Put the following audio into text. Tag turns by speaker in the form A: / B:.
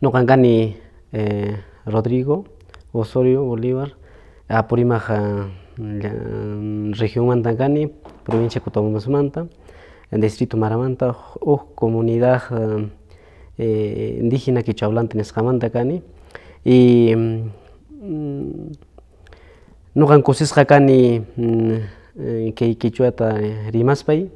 A: Noqankani eh, Rodrigo Osorio Bolívar Apurímac regiónmanta kani provincia Cotopaxumanta distrito Maramanta o comunidad eh, indígena quichua hablante nisqamanta kani y mm, ñuqa kusisqa kani kay mm, eh, quichuata eh, rimaspay